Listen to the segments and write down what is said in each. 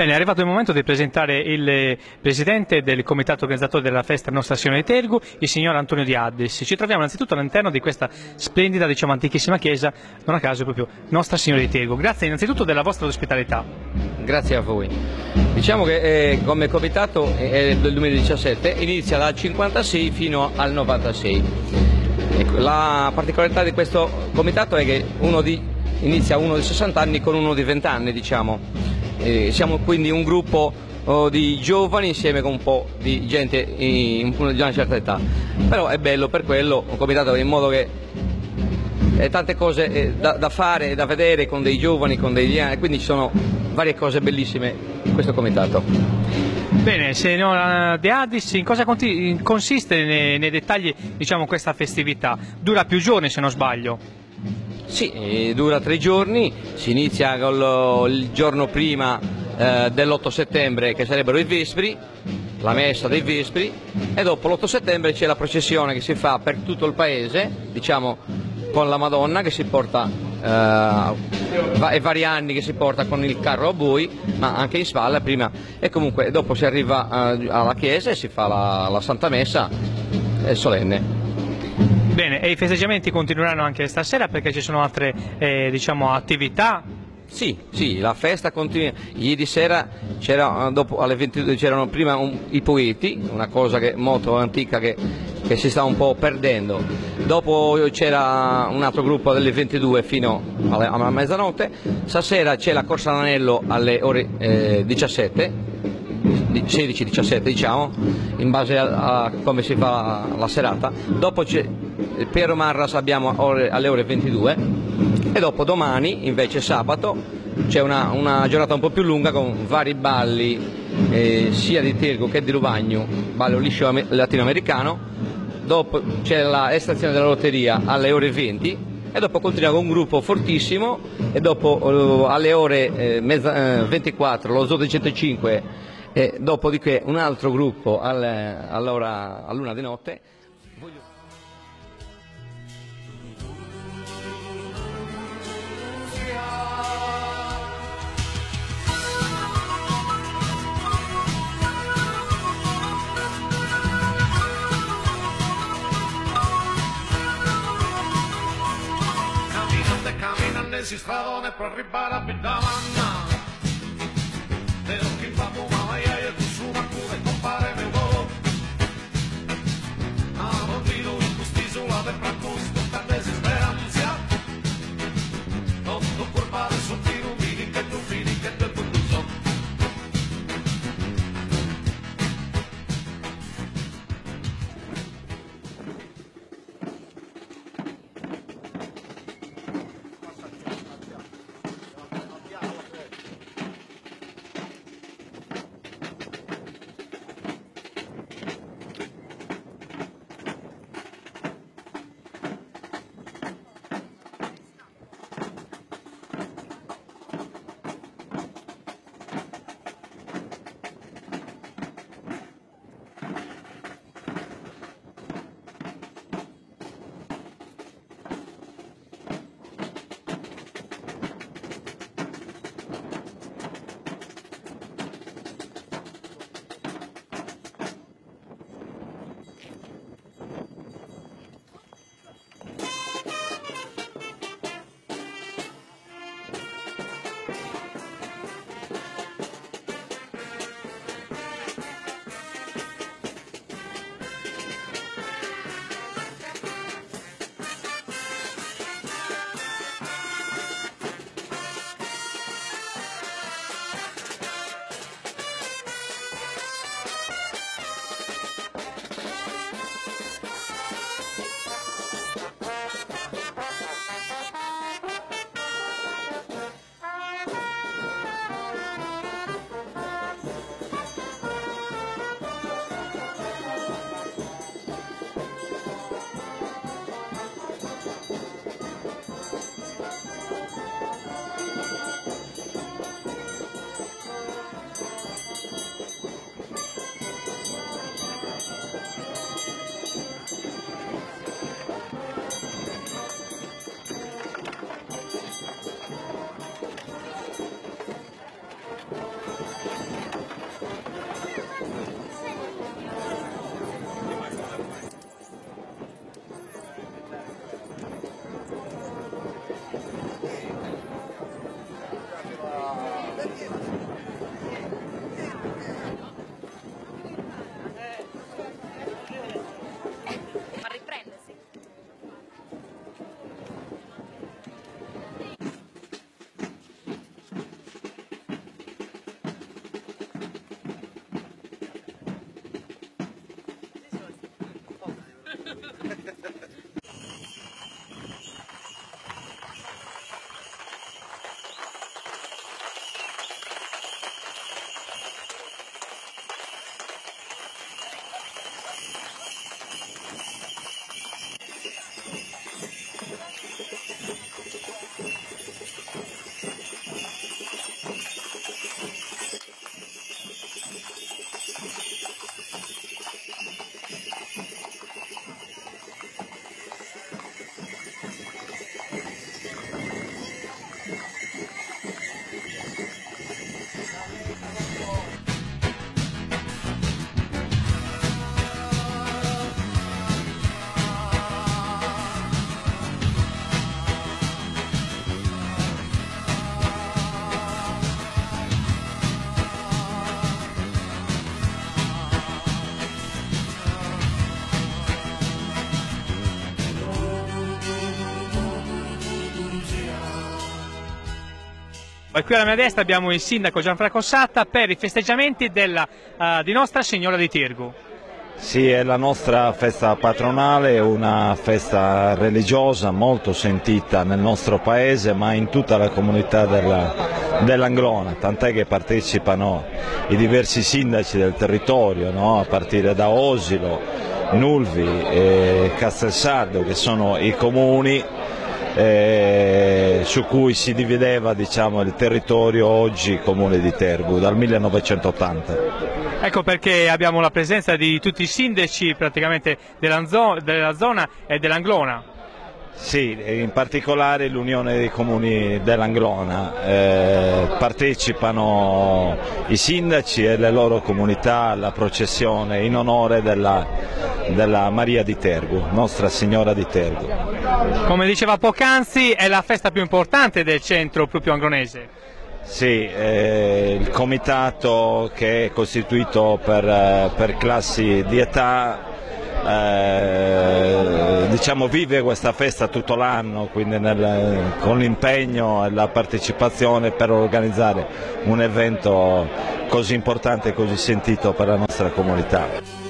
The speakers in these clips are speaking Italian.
Bene, è arrivato il momento di presentare il eh, presidente del comitato organizzatore della festa Nostra Signora di Tergu, il signor Antonio Di Addis. Ci troviamo innanzitutto all'interno di questa splendida, diciamo, antichissima chiesa, non a caso proprio Nostra Signora di Tergu. Grazie innanzitutto della vostra ospitalità. Grazie a voi. Diciamo che eh, come comitato è del 2017, inizia dal 56 fino al 96. Ecco, la particolarità di questo comitato è che uno di, inizia uno di 60 anni con uno di 20 anni, diciamo. Eh, siamo quindi un gruppo oh, di giovani insieme con un po' di gente in, di una certa età. Però è bello per quello, un comitato in modo che eh, tante cose eh, da, da fare e da vedere con dei giovani, con degli anni, quindi ci sono varie cose bellissime in questo comitato. Bene, signor De Addis, in cosa consiste nei, nei dettagli diciamo, questa festività? Dura più giorni se non sbaglio. Sì, dura tre giorni, si inizia col, il giorno prima eh, dell'8 settembre che sarebbero i Vespri, la messa dei Vespri e dopo l'8 settembre c'è la processione che si fa per tutto il paese, diciamo con la Madonna che si porta eh, è vari anni che si porta con il carro a bui, ma anche in spalla prima e comunque dopo si arriva eh, alla chiesa e si fa la, la Santa Messa solenne. Bene, e i festeggiamenti continueranno anche stasera perché ci sono altre eh, diciamo, attività. Sì, sì, la festa continua. Ieri sera c'era, dopo, alle 22 c'erano prima un- i poeti, una cosa che, molto antica che, che si sta un po' perdendo. Dopo c'era un altro gruppo delle 22 fino alle- alla mezzanotte. Stasera c'è la corsa all'anello alle ore eh, 17. di- 16-17 diciamo, in base a, a come si fa la, serata. Dopo Piero Marras abbiamo alle ore 22 e dopo domani, invece sabato, c'è una, una giornata un po' più lunga con vari balli eh, sia di Tergo che di Luvagno, ballo liscio ame- latinoamericano, dopo c'è la estrazione della lotteria alle ore 20 e dopo continua con un gruppo fortissimo e dopo eh, alle ore eh, mezza- eh, 24 lo Zoo di 105 e dopodiché un altro gruppo al- all'ora, a luna di notte. Camminante si stradone per arrivare a Bindamanna. Vedo che il qui alla mia destra abbiamo il sindaco Gianfranco Satta per i festeggiamenti della, eh, di Nostra Signora di Tirgu. Sì, è la nostra festa patronale, una festa religiosa molto sentita nel nostro paese ma in tutta la comunità della- dell'Anglona, tant'è che partecipano i diversi sindaci del territorio, no? a partire da Osilo, Nulvi e Castelsardo che sono i comuni eh, su cui si divideva diciamo, il territorio oggi comune di Tergu dal 1980. Ecco perché abbiamo la presenza di tutti i sindaci praticamente della zona e dell'Anglona. Sì, in particolare l'Unione dei Comuni dell'Anglona. Eh, partecipano i sindaci e le loro comunità alla processione in onore della, della Maria di Tergu, Nostra Signora di Tergu. Come diceva poc'anzi è la festa più importante del centro proprio anglonese. Sì, eh, il comitato che è costituito per, eh, per classi di età eh, diciamo vive questa festa tutto l'anno, quindi nel- con l'impegno e la partecipazione per organizzare un evento così importante e così sentito per la nostra comunità.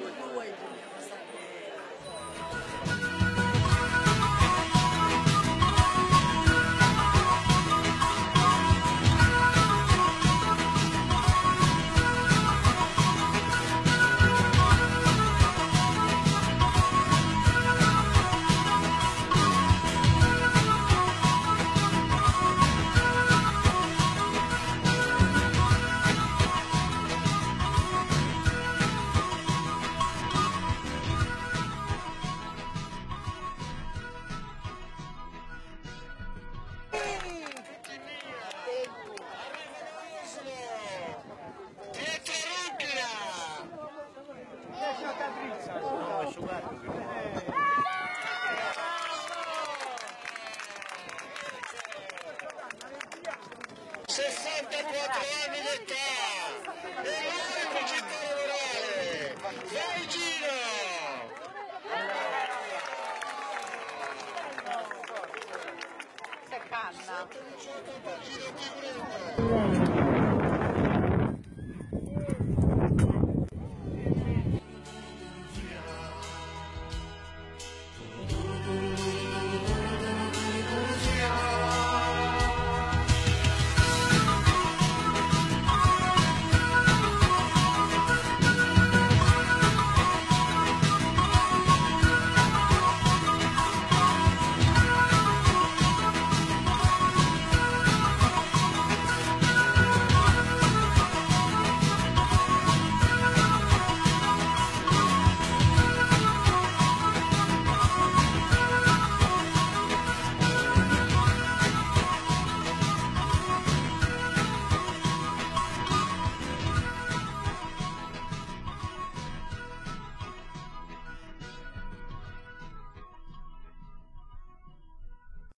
We're anni d'età e l'unico città lavorare vai Gino Se canna.